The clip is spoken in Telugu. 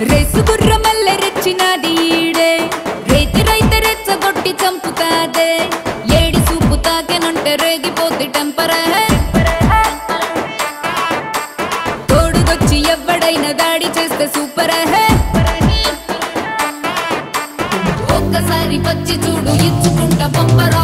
రేసు గుర్ర గుర్రమల్ల రెచ్చినది ఈడే. రైతు రైతు రెచ్చగొట్టి చంపుతాదే. ఏడి సూపు తాకెనంటే రేగిపోతే టెంపరే. తోడుకొచ్చి ఎవ్వడైనా దాడి చేస్తే సూపర్. హే ఒక్కసారి వచ్చి చూడు ఇచ్చుకుంటా బంపర్.